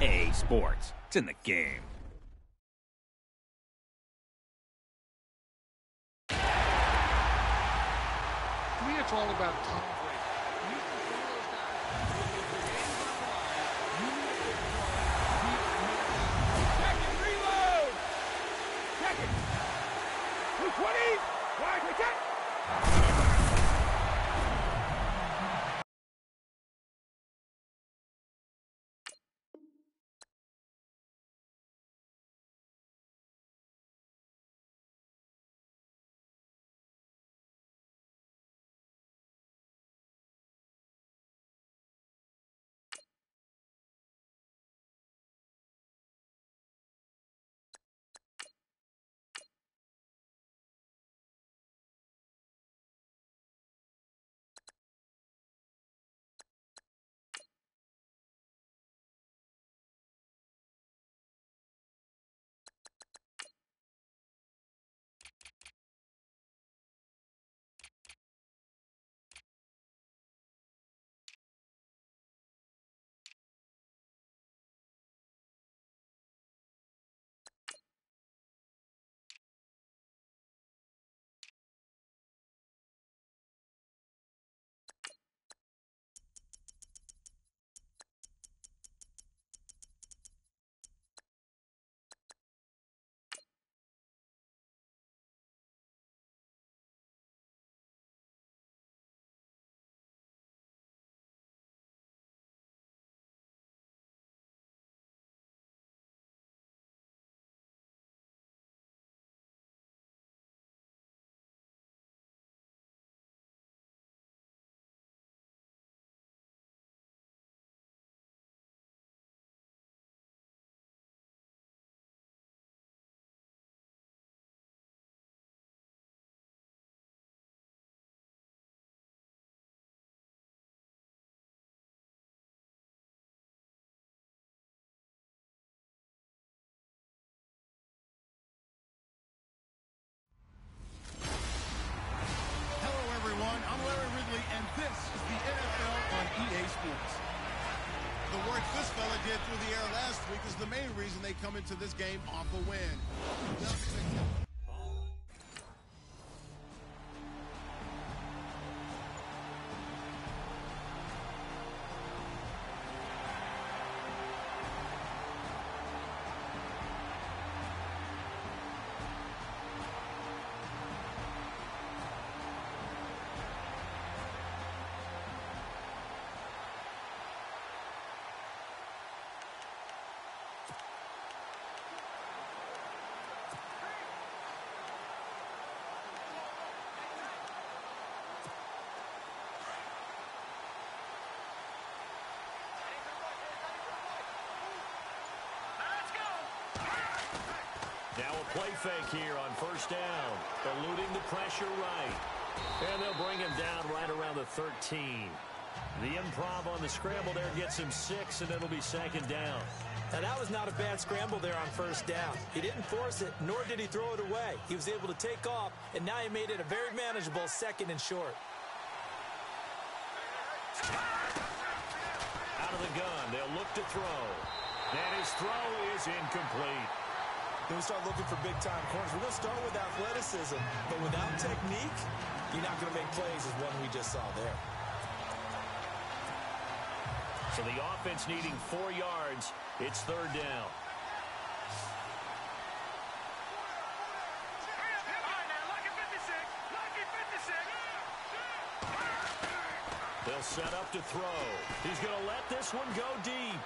EA Sports. It's in the game. To me, it's all about Tom The work this fella did through the air last week is the main reason they come into this game off a win. Now a play fake here on first down. Eluding the pressure right. And they'll bring him down right around the 13. The improv on the scramble there gets him six, and it'll be second down. Now, that was not a bad scramble there on first down. He didn't force it, nor did he throw it away. He was able to take off, and now he made it a very manageable second and short. Out of the gun, they'll look to throw. And his throw is incomplete. Then we start looking for big-time corners. We're going to start with athleticism, but without technique, you're not going to make plays as one we just saw there. So the offense needing four yards. It's third down. They'll set up to throw. He's going to let this one go deep.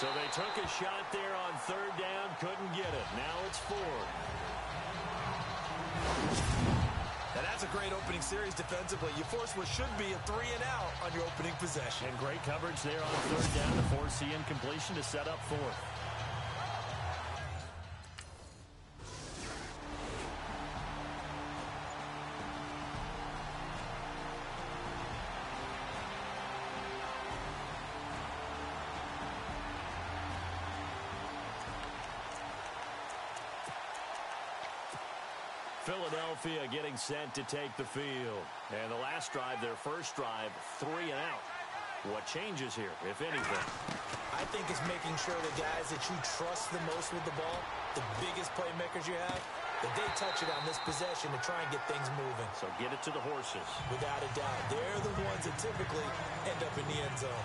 So they took a shot there on third down, couldn't get it. Now it's four. Now, that's a great opening series defensively. You force what should be a three and out on your opening possession. And great coverage there on third down to force the incompletion to set up fourth. Philadelphia getting sent to take the field. And the last drive, their first drive, three and out. What changes here, if anything? I I think it's making sure the guys that you trust the most with the ball, the biggest playmakers you have, that they touch it on this possession to try and get things moving. So get it to the horses. Without a doubt. They're the ones that typically end up in the end zone.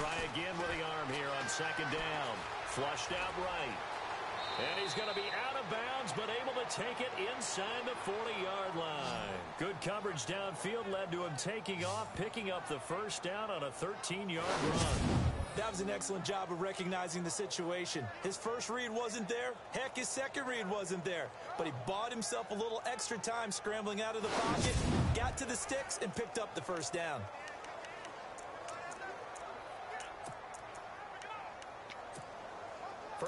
Try again with the arm here on second down. Flushed out right. And he's going to be out of bounds, but able to take it inside the 40-yard line. Good coverage downfield led to him taking off, picking up the first down on a 13-yard run. That was an excellent job of recognizing the situation. His first read wasn't there. Heck, his second read wasn't there. But he bought himself a little extra time scrambling out of the pocket, got to the sticks, and picked up the first down.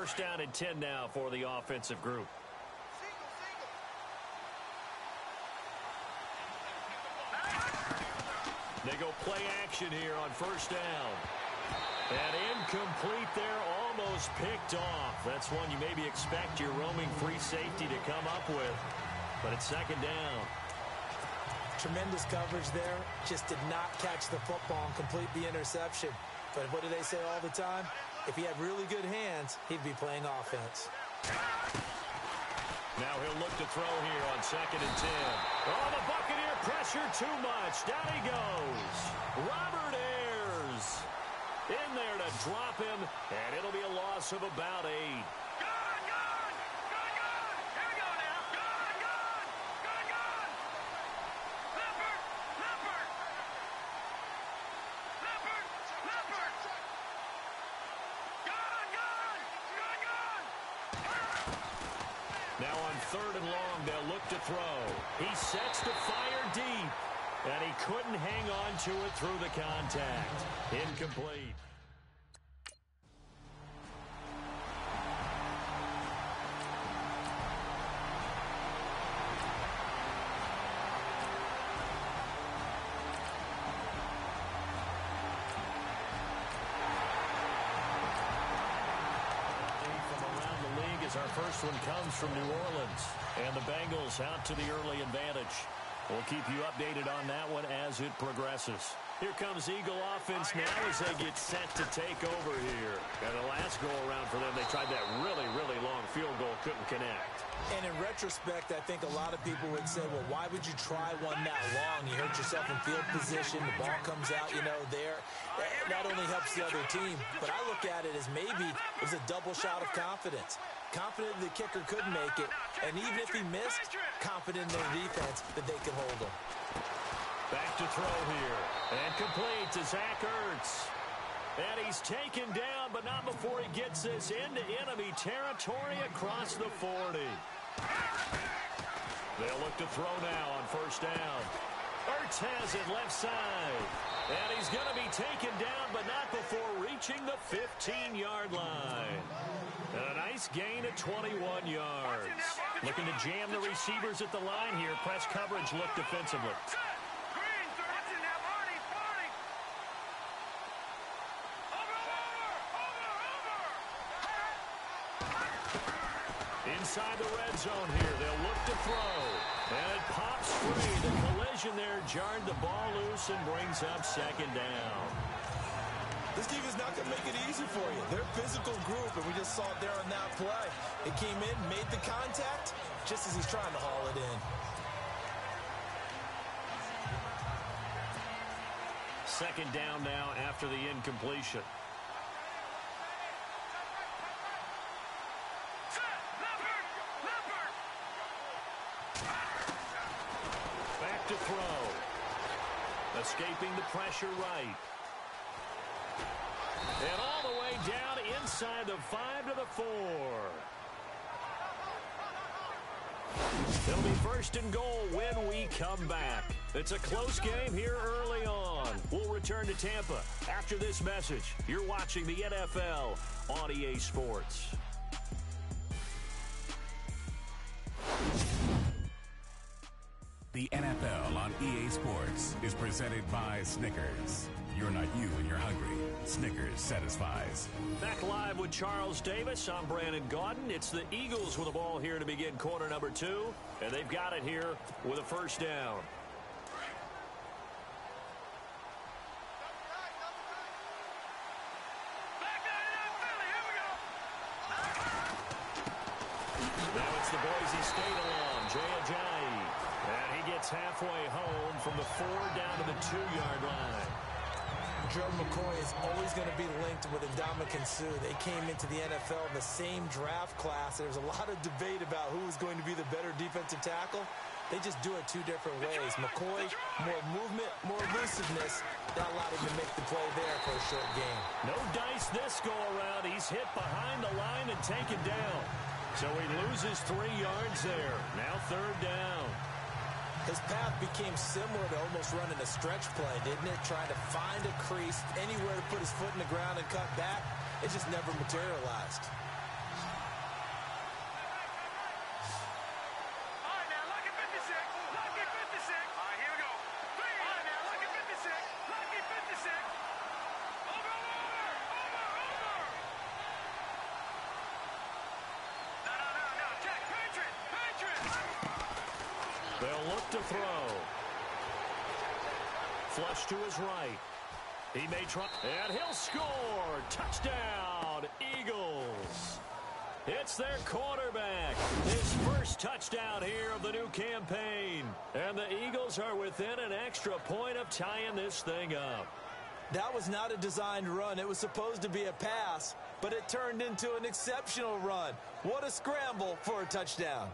First down and 10 now for the offensive group. They go play action here on first down. And incomplete there, almost picked off. That's one you maybe expect your roaming free safety to come up with. But it's second down. Tremendous coverage there. Just did not catch the football and complete the interception. But what do they say all the time? If he had really good hands, he'd be playing offense. Now he'll look to throw here on second and 10. Oh, the Buccaneer pressure too much. Down he goes. Robert Ayers in there to drop him, and it'll be a loss of about eight. Now on third and long, they'll look to throw. He sets to fire deep, and he couldn't hang on to it through the contact. Incomplete. From around the league as our first one comes from New Orleans. And the Bengals out to the early advantage. We'll keep you updated on that one as it progresses. Here comes Eagle offense now as they get set to take over here. And the last go-around for them, they tried that really, really long field goal, couldn't connect. And in retrospect, I think a lot of people would say, well, why would you try one that long? You hurt yourself in field position. The ball comes out, you know, there. That only helps the other team. But I look at it as maybe it was a double shot of confidence. Confident the kicker could make it. And even if he missed, confident in their defense that they could hold him. Back to throw here. And complete to Zach Ertz. And he's taken down, but not before he gets this into enemy territory across the 40. They'll look to throw now on first down. Ertz has it left side. And he's going to be taken down, but not before reaching the 15-yard line. And a nice gain of 21 yards. Looking to jam the receivers at the line here. Press coverage look defensively. Inside the red zone here, they'll look to throw. And it pops free. The collision there jarred the ball loose and brings up second down. This team is not going to make it easy for you. They're a physical group, and we just saw it there on that play. It came in, made the contact, just as he's trying to haul it in. Second down now after the incompletion. Back to throw. Escaping the pressure right. And all the way down inside the five to the four. It'll be first and goal when we come back. It's a close game here early on. We'll return to Tampa after this message. You're watching the NFL on EA Sports. NFL on EA Sports is presented by Snickers. You're not you when you're hungry. Snickers satisfies. Back live with Charles Davis. I'm Brandon Gaudin. It's the Eagles with the ball here to begin quarter number two. And they've got it here with a first down. Now it's the Boise State along. Jay Ajayi. And he gets halfway home from the four down to the two-yard line. Joe McCoy is always going to be linked with Ndamukong Suh. They came into the NFL in the same draft class. There's a lot of debate about who is going to be the better defensive tackle. They just do it two different ways. McCoy, more movement, more elusiveness. That allowed him to make the play there for a short game. No dice this go around. He's hit behind the line and taken down. So he loses three yards there. Now third down. His path became similar to almost running a stretch play, didn't it? Trying to find a crease, anywhere to put his foot in the ground and cut back. It just never materialized. All right, now, lucky 56. Lucky 56. All right, here we go. Three. All right, now, lucky 56. Lucky 56. Over, over, over, over. No, no, no, no. Jack, Patriot, Patriot. They'll look to throw. Flush to his right. He may try. And he'll score. Touchdown, Eagles. It's their quarterback. His first touchdown here of the new campaign. And the Eagles are within an extra point of tying this thing up. That was not a designed run. It was supposed to be a pass, but it turned into an exceptional run. What a scramble for a touchdown.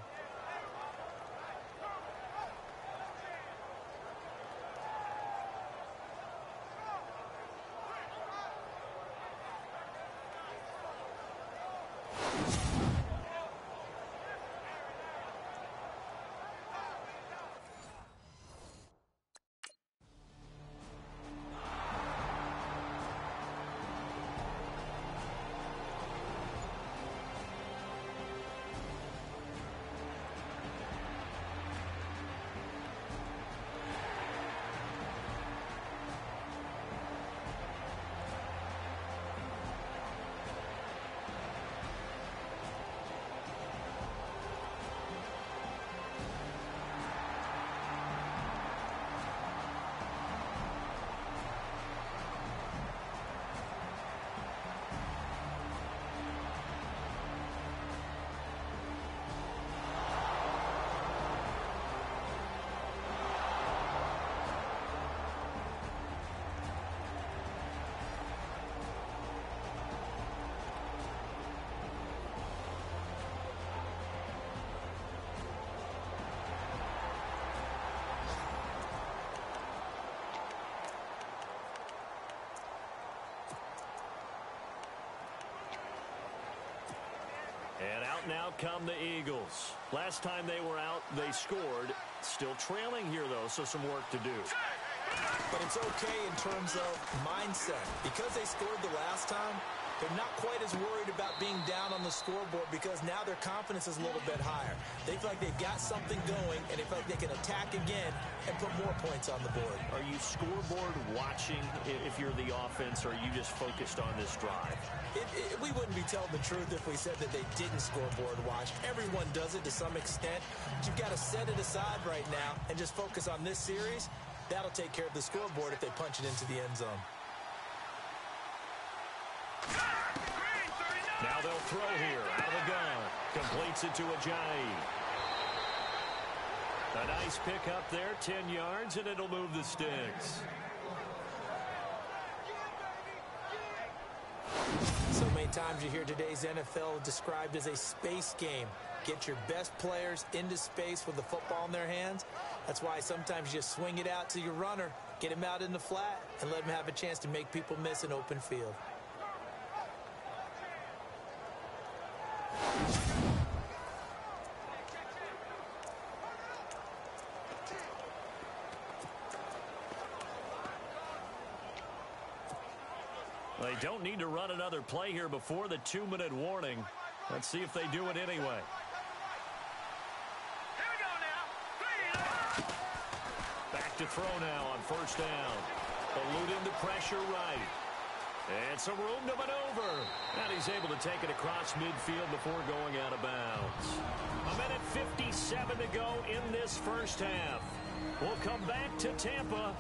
And out now come the Eagles. Last time they were out, they scored. Still trailing here, though, so some work to do. But it's okay in terms of mindset. Because they scored the last time, they're not quite as worried about being down on the scoreboard because now their confidence is a little bit higher. They feel like they've got something going, and they feel like they can attack again and put more points on the board. Are you scoreboard watching if you're the offense, or are you just focused on this drive? It, it, we wouldn't be telling the truth if we said that they didn't scoreboard watch. Everyone does it to some extent. But you've got to set it aside right now and just focus on this series. That'll take care of the scoreboard if they punch it into the end zone. Now they'll throw here out of the gun. Completes it to Ajayi. A nice pick up there, 10 yards, and it'll move the sticks. So many times you hear today's NFL described as a space game. Get your best players into space with the football in their hands. That's why sometimes you swing it out to your runner, get him out in the flat, and let him have a chance to make people miss an open field. They don't need to run another play here before the two-minute warning. Let's see if they do it anyway. Here we go now. Three. to throw now on first down. Eluding the pressure right. And some room to maneuver. And he's able to take it across midfield before going out of bounds. A minute 57 to go in this first half. We'll come back to Tampa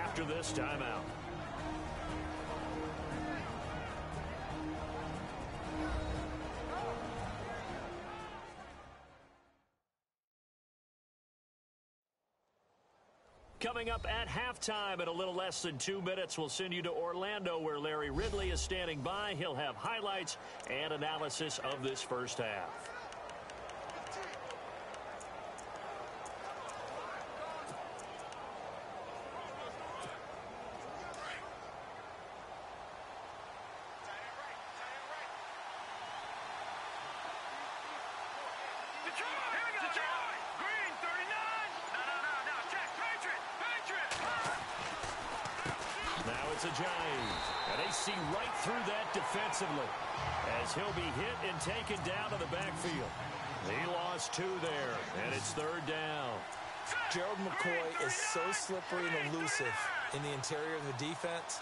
after this timeout. Coming up at halftime in a little less than two minutes, we'll send you to Orlando where Larry Ridley is standing by. He'll have highlights and analysis of this first half. Detroit! Here we go! Detroit! Green, 39! No, no, no, no. Check. Patriot! Patriot! Now it's a Giant. And they see right through that defensively as he'll be hit and taken down to the backfield. He lost two there, and it's third down. Gerald McCoy is so slippery and elusive in the interior of the defense.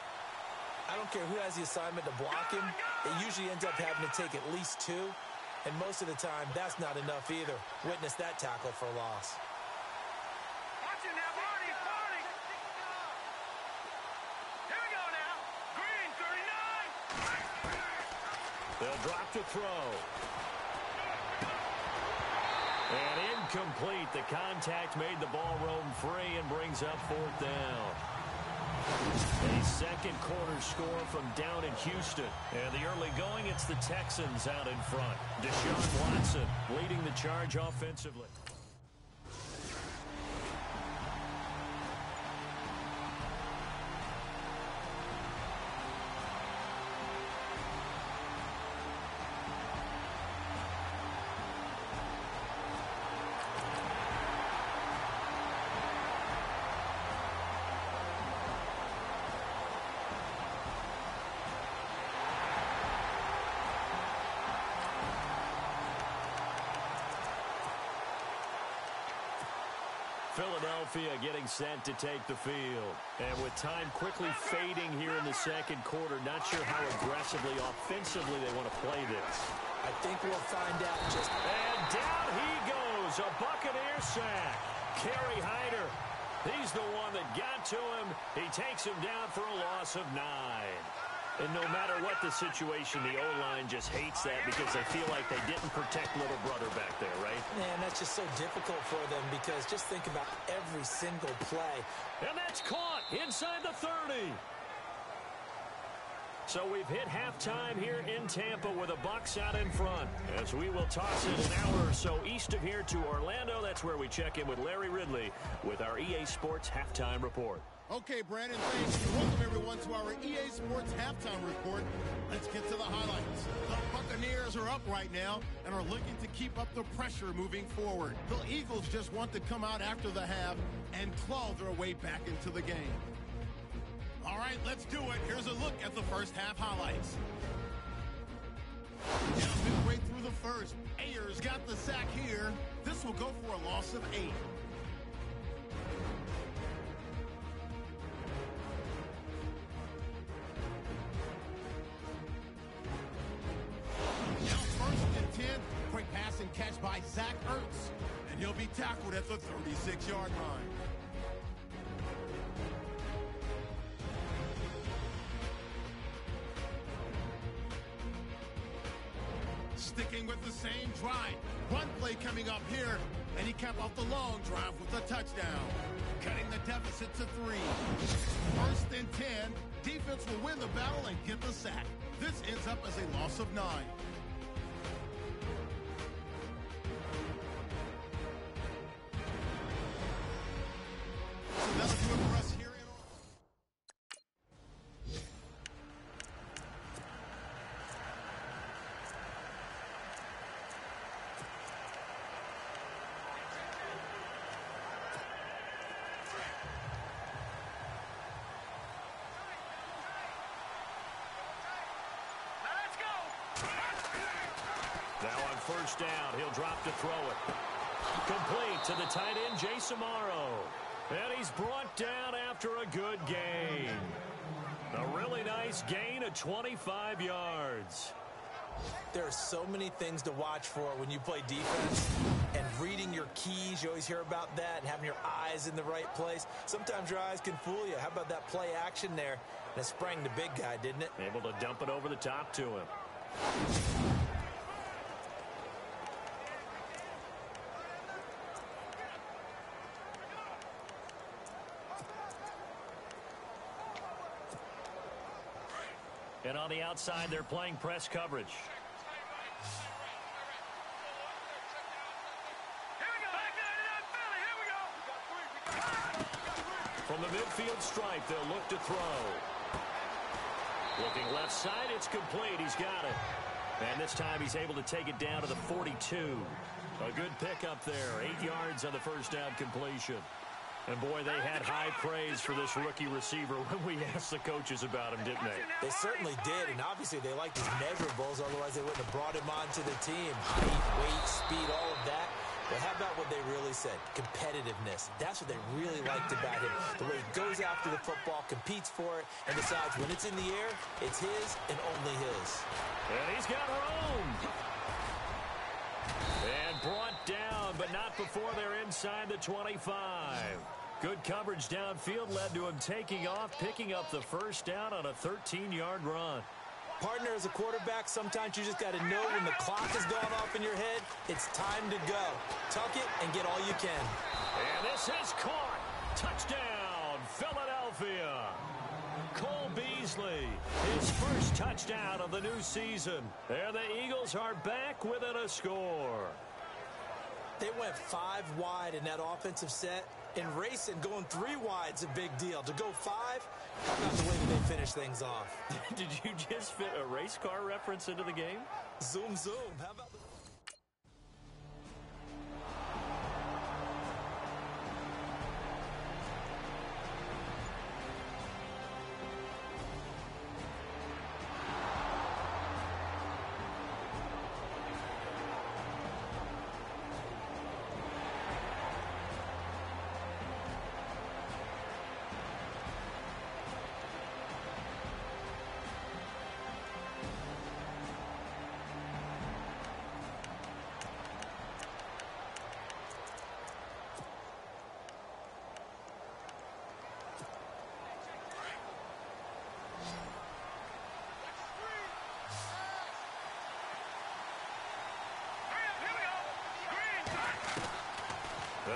I don't care who has the assignment to block him. It usually ends up having to take at least two. And most of the time, that's not enough either. Witness that tackle for a loss. Watch it now, Barney! Barney! Here we go now. Green, 39! They'll drop to throw. And incomplete. The contact made the ball roam free and brings up fourth down. A second quarter score from down in Houston. And the early going, it's the Texans out in front. Deshaun Watson leading the charge offensively. Getting sent to take the field. And with time quickly fading here in the second quarter, not sure how aggressively, offensively they want to play this. I think we'll find out just... And down he goes, a Buccaneer sack. Kerry Hyder, he's the one that got to him. He takes him down for a loss of nine. And no matter what the situation, the O-line just hates that because they feel like they didn't protect little brother back there, right? Man, that's just so difficult for them because just think about every single play. And that's caught inside the 30. So we've hit halftime here in Tampa with the Bucks out in front. As we will toss it an hour or so east of here to Orlando. That's where we check in with Larry Ridley with our EA Sports Halftime Report. Okay, Brandon, thanks. Welcome, everyone, to our EA Sports Halftime Report. Let's get to the highlights. The Buccaneers are up right now and are looking to keep up the pressure moving forward. The Eagles just want to come out after the half and claw their way back into the game. All right, let's do it. Here's a look at the first half highlights. Now, midway through the first, Ayers got the sack here. This will go for a loss of eight. Catch by Zach Ertz. And he'll be tackled at the 36-yard line. Sticking with the same drive. One play coming up here, and he capped off the long drive with a touchdown. Cutting the deficit to three. First and 10, defense will win the battle and get the sack. This ends up as a loss of nine. Now on first down, he'll drop to throw it. Complete to the tight end, Jason Morrow. And he's brought down after a good gain. A really nice gain of 25 yards. There are so many things to watch for when you play defense. And reading your keys, you always hear about that, and having your eyes in the right place. Sometimes your eyes can fool you. How about that play action there? That sprang the big guy, didn't it? Able to dump it over the top to him. And on the outside, they're playing press coverage. From the midfield stripe, they'll look to throw. Looking left side, it's complete. He's got it. And this time he's able to take it down to the 42. A good pickup there. Eight yards on the first down completion. And boy, they had high praise for this rookie receiver when we asked the coaches about him, didn't they? They certainly did, and obviously they liked his measurables, otherwise they wouldn't have brought him onto the team. Height, weight, speed, all of that. But how about what they really said? Competitiveness. That's what they really liked about him. The way he goes after the football, competes for it, and decides when it's in the air, it's his and only his. And he's got room. And brought but not before they're inside the 25. Good coverage downfield led to him taking off, picking up the first down on a 13-yard run. Partner, as a quarterback, sometimes you just got to know when the clock has gone off in your head, it's time to go. Tuck it and get all you can. And this is caught. Touchdown, Philadelphia. Cole Beasley, his first touchdown of the new season. There the Eagles are back within a score. They went five wide in that offensive set. And racing, going three wide's a big deal. To go five, about the way that they finish things off? Did you just fit a race car reference into the game? Zoom, zoom. How about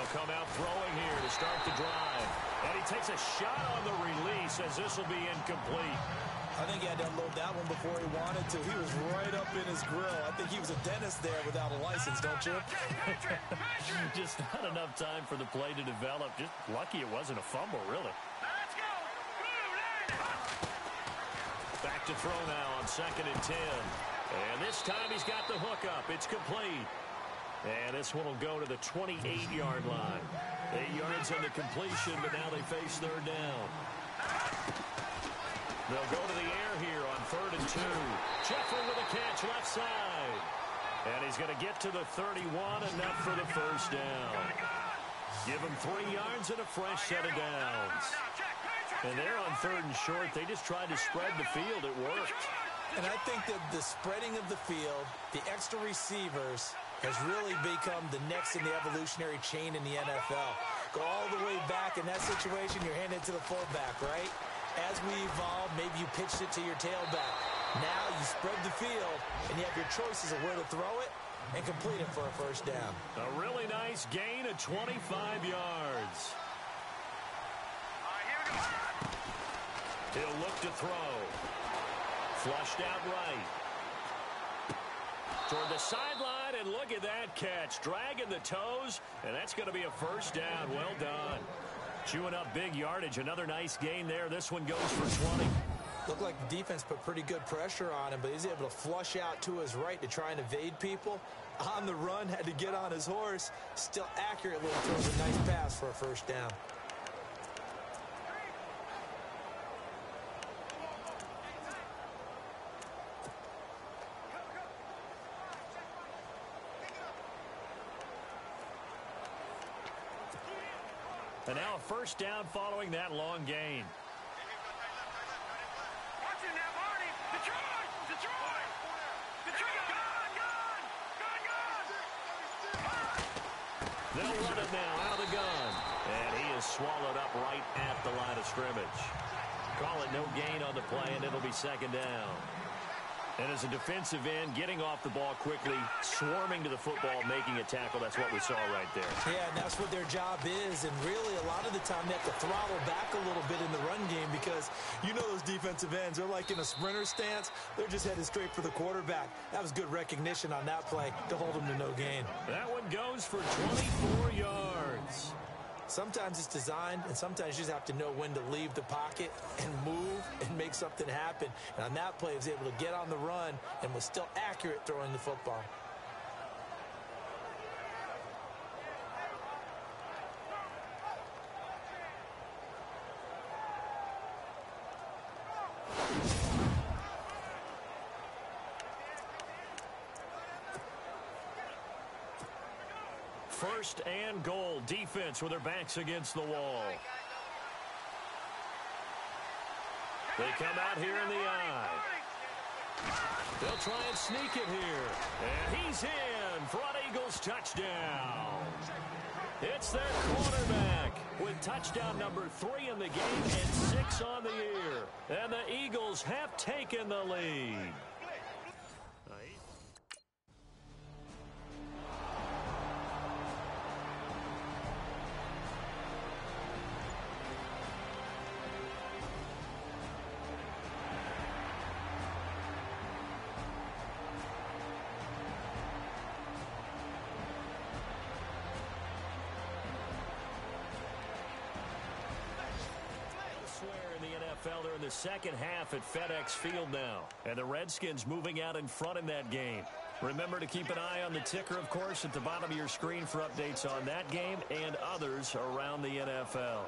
the... They'll come out throwing here to start the drive. And he takes a shot on the release as this will be incomplete. I think he had to unload that one before he wanted to. He was right up in his grill. I think he was a dentist there without a license, don't you? Just not enough time for the play to develop. Just lucky it wasn't a fumble, really. Back to throw now on second and 10. And this time he's got the hook up. It's complete. And this one will go to the 28-yard line. Eight yards on the completion, but now they face third down. They'll go to the air here on third and two. Jeffery with a catch left side. And he's going to get to the 31, enough for the first down. Give him three yards and a fresh set of downs. And they're on third and short. They just tried to spread the field. It worked. And I think that the spreading of the field, the extra receivers, has really become the next in the evolutionary chain in the NFL. Go all the way back in that situation, you're handed to the fullback, right? As we evolve, maybe you pitched it to your tailback. Now you spread the field, and you have your choices of where to throw it and complete it for a first down. A really nice gain of 25 yards. He'll look to throw. Flushed out right. Toward the sideline, and look at that catch. Dragging the toes, and that's going to be a first down. Well done. Chewing up big yardage. Another nice gain there. This one goes for 20. Looked like the defense put pretty good pressure on him, but he's able to flush out to his right to try and evade people. On the run, had to get on his horse. Still accurately throws a nice pass for a first down. First down following that long gain. They'll run it now out of the gun. And he is swallowed up right at the line of scrimmage. Call it no gain on the play, and it'll be second down. And as a defensive end, getting off the ball quickly, swarming to the football, making a tackle, that's what we saw right there. Yeah, and that's what their job is. And really, a lot of the time, they have to throttle back a little bit in the run game because you know those defensive ends, they're like in a sprinter stance. They're just headed straight for the quarterback. That was good recognition on that play to hold them to no gain. That one goes for 24 yards. Sometimes it's designed, and sometimes you just have to know when to leave the pocket and move and make something happen. And on that play, he was able to get on the run and was still accurate throwing the football. First and goal. Defense with their backs against the wall. They come out here in the I. They'll try and sneak it here. And he's in for an Eagles touchdown. It's their quarterback with touchdown number three in the game and six on the year. And the Eagles have taken the lead. They're in the second half at FedEx Field now. And the Redskins moving out in front in that game. Remember to keep an eye on the ticker, of course, at the bottom of your screen for updates on that game and others around the NFL.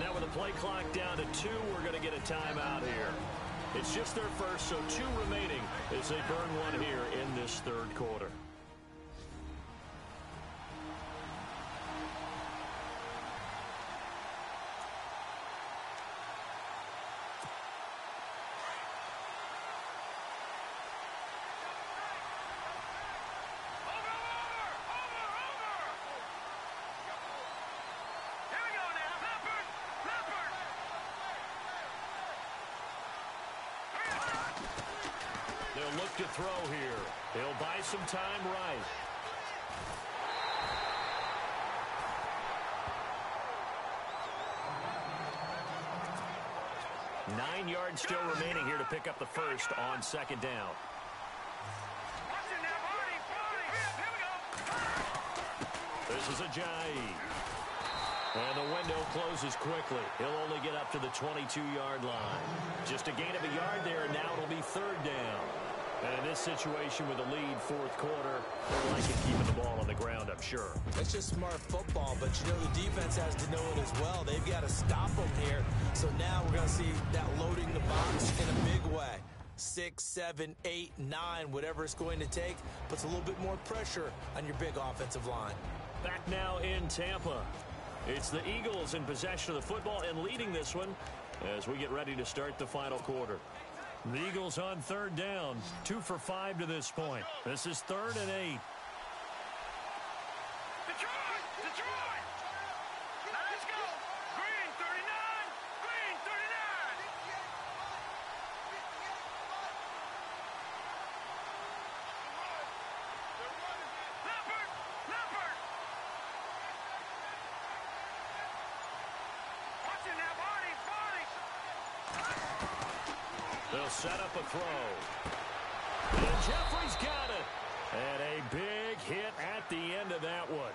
Now with the play clock down to two, we're going to get a timeout here. It's just their first, so two remaining as they burn one here in this third quarter. Throw here. He'll buy some time right. Nine yards still remaining here to pick up the first on second down. This is a Ajayi. And the window closes quickly. He'll only get up to the 22-yard line. Just a gain of a yard there, and now it'll be third down. And in this situation with a lead fourth quarter, they're liking keeping the ball on the ground, I'm sure. That's just smart football, but you know the defense has to know it as well. They've got to stop them here. So now we're going to see that loading the box in a big way. Six, seven, eight, nine, whatever it's going to take, puts a little bit more pressure on your big offensive line. Back now in Tampa. It's the Eagles in possession of the football and leading this one as we get ready to start the final quarter. The Eagles on third down, two for five to this point. This is third and eight. They'll set up a throw. And Jeffery's got it. And a big hit at the end of that one.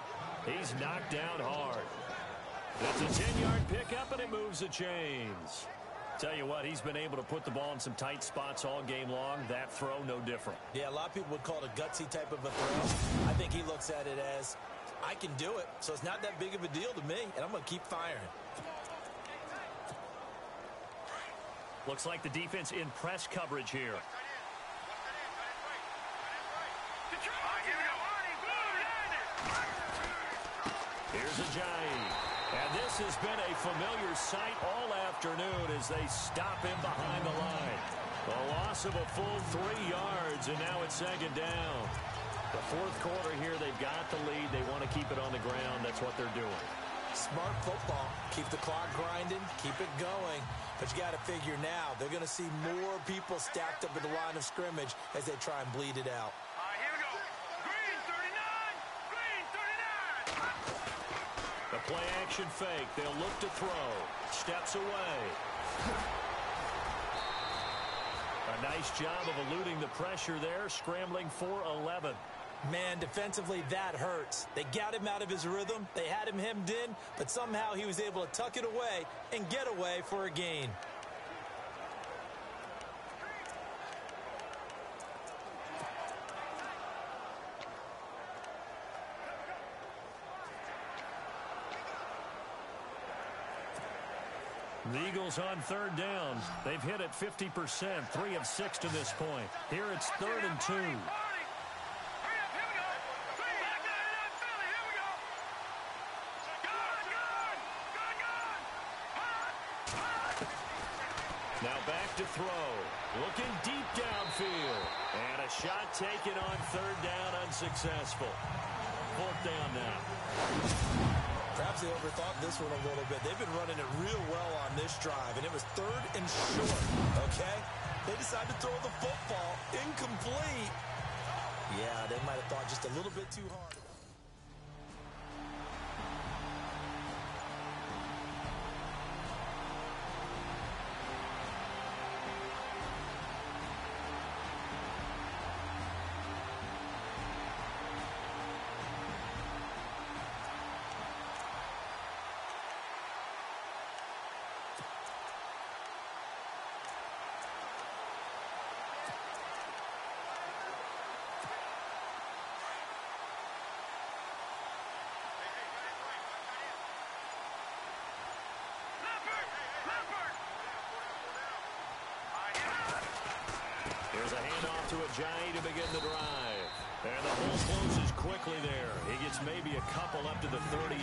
He's knocked down hard. It's a 10-yard pickup, and it moves the chains. Tell you what, he's been able to put the ball in some tight spots all game long. That throw, no different. Yeah, a lot of people would call it a gutsy type of a throw. I think he looks at it as, I can do it, so it's not that big of a deal to me, and I'm going to keep firing. Looks like the defense in press coverage here. Here's a giant. And this has been a familiar sight all afternoon as they stop him behind the line. A loss of a full three yards, and now it's second down. The fourth quarter here, they've got the lead. They want to keep it on the ground. That's what they're doing. Smart football. Keep the clock grinding. Keep it going. But you got to figure now, they're going to see more people stacked up at the line of scrimmage as they try and bleed it out. The play action fake. They'll look to throw. Steps away. A nice job of eluding the pressure there, scrambling for 11. Man, defensively, that hurts. They got him out of his rhythm. They had him hemmed in, but somehow he was able to tuck it away and get away for a gain. The Eagles on third down. They've hit it 50%, 3 of 6 to this point. Here it's third and 2. Taken on third down, unsuccessful. Fourth down now. Perhaps they overthought this one a little bit. They've been running it real well on this drive, and it was third and short, okay? They decided to throw the football incomplete. Yeah, they might have thought just a little bit too hard. To Ajayi to begin the drive. And the hole closes quickly there. He gets maybe a couple up to the 38.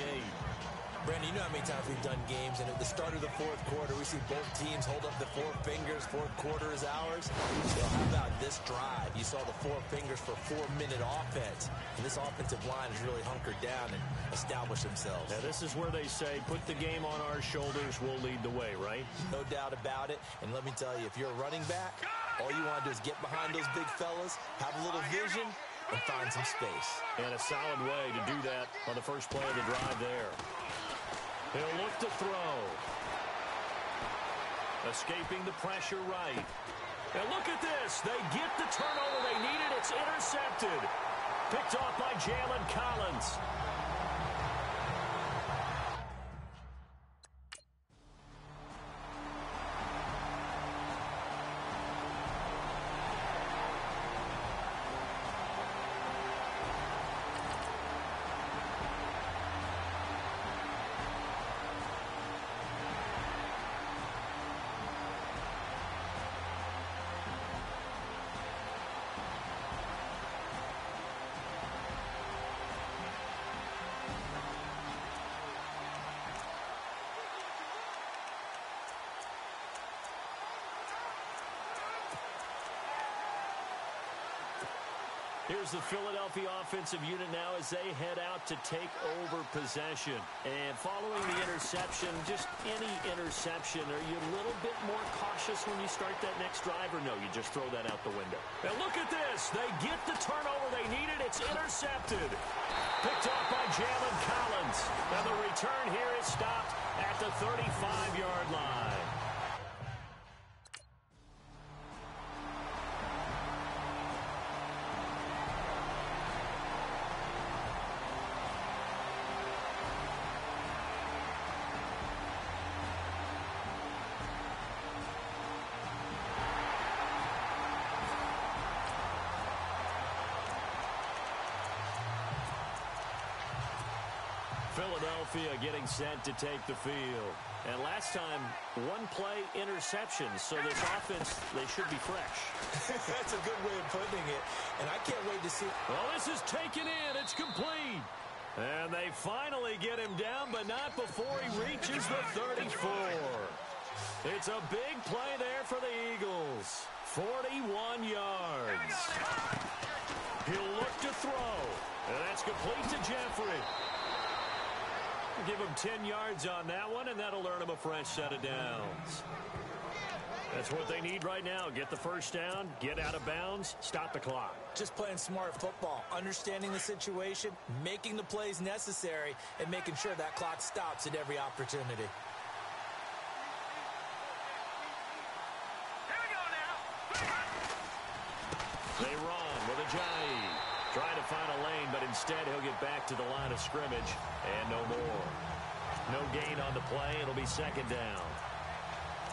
Brandon, you know how many times we've done games, and at the start of the fourth quarter, we see both teams hold up the four fingers. Fourth quarter is ours. Well, how about this drive? You saw the four fingers for four-minute offense. And this offensive line has really hunkered down and established themselves. Now, this is where they say, put the game on our shoulders, we'll lead the way, right? No doubt about it. And let me tell you, if you're a running back, all you want to do is get behind those big fellas, have a little vision, and find some space. And a solid way to do that on the first play of the drive there. He'll look to throw. Escaping the pressure right. And look at this. They get the turnover they needed. It's intercepted. Picked off by Jalen Collins. The Philadelphia offensive unit now as they head out to take over possession. And following the interception, just any interception, are you a little bit more cautious when you start that next drive or no? You just throw that out the window. And look at this. They get the turnover they needed. It's intercepted. Picked off by Jalen Collins. Now the return here is stopped at the 35-yard line. Philadelphia getting sent to take the field. And last time, one play interception, so this offense, they should be fresh. That's a good way of putting it, and I can't wait to see. Well, this is taken in. It's complete. And they finally get him down, but not before he reaches the 34. It's a big play there for the Eagles. 41 yards. He'll look to throw. And that's complete to Jeffery. Give him 10 yards on that one, and that'll earn him a fresh set of downs. That's what they need right now. Get the first down, get out of bounds, stop the clock. Just playing smart football, understanding the situation, making the plays necessary, and making sure that clock stops at every opportunity. Here we go now. They run with Ajayi. Trying to find a lane, but instead he'll get back to the line of scrimmage and no more. No gain on the play. It'll be second down.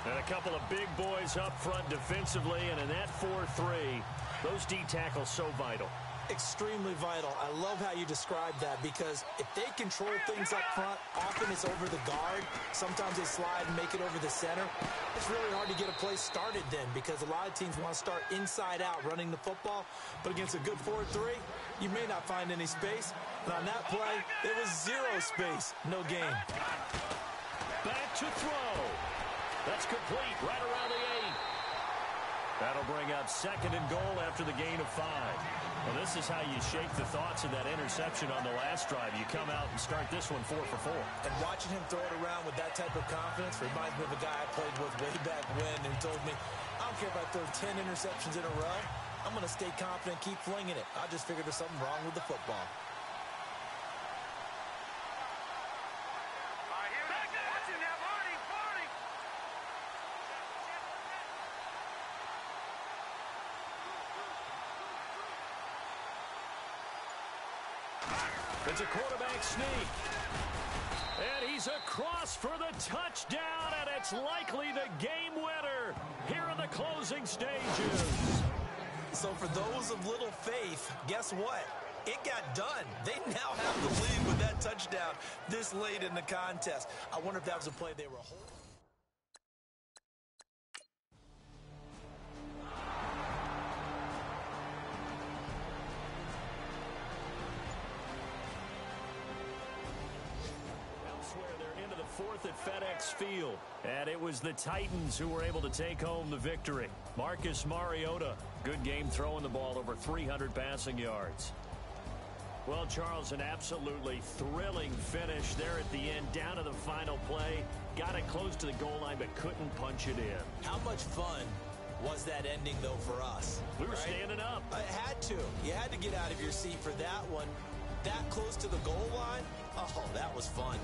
And a couple of big boys up front defensively, and in that 4-3, those D tackles so vital. Extremely vital. I love how you describe that because if they control things up front, often it's over the guard. Sometimes they slide and make it over the center. It's really hard to get a play started then because a lot of teams want to start inside out running the football. But against a good 4-3, you may not find any space. And on that play, there was zero space. No gain. Back to throw. That's complete right around the eight. That'll bring up second and goal after the gain of five. Well, this is how you shake the thoughts of that interception on the last drive. You come out and start this one four for four. And watching him throw it around with that type of confidence reminds me of a guy I played with way back when who told me, I don't care if I throw 10 interceptions in a row. I'm going to stay confident, keep flinging it. I just figured there's something wrong with the football. All right, here we go. Watch it now, Barney. Barney. It's a quarterback sneak. And he's across for the touchdown, and it's likely the game winner here in the closing stages. So for those of little faith, guess what? It got done. They now have the lead with that touchdown this late in the contest. I wonder if that was a play they were holding. Fourth at FedEx Field. And it was the Titans who were able to take home the victory. Marcus Mariota, good game throwing the ball over 300 passing yards. Well, Charles, an absolutely thrilling finish there at the end, down to the final play. Got it close to the goal line, but couldn't punch it in. How much fun was that ending, though, for us? We were right? standing up. I had to. You had to get out of your seat for that one. That close to the goal line? Oh, that was fun.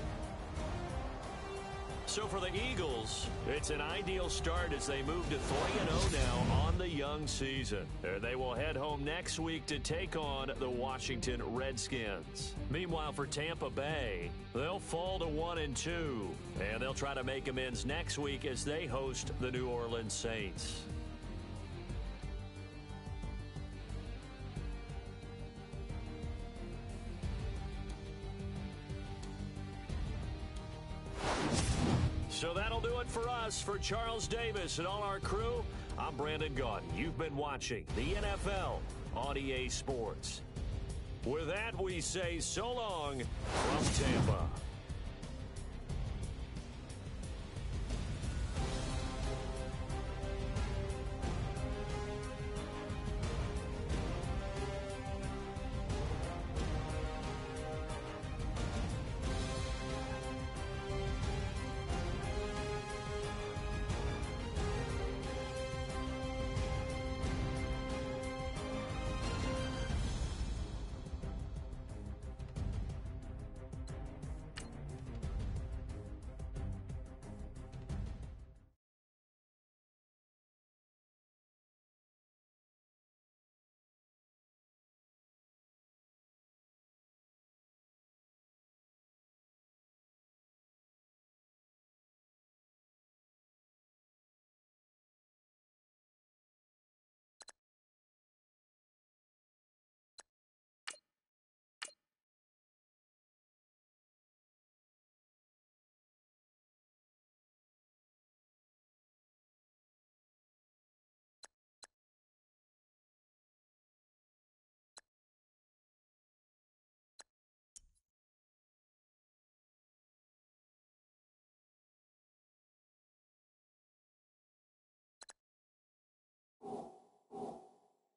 So for the Eagles, it's an ideal start as they move to 3-0 now on the young season. They will head home next week to take on the Washington Redskins. Meanwhile, for Tampa Bay, they'll fall to 1 and 2, and they'll try to make amends next week as they host the New Orleans Saints. For us. For Charles Davis and all our crew, I'm Brandon Gaudin. You've been watching the NFL on EA Sports. With that, we say so long from Tampa.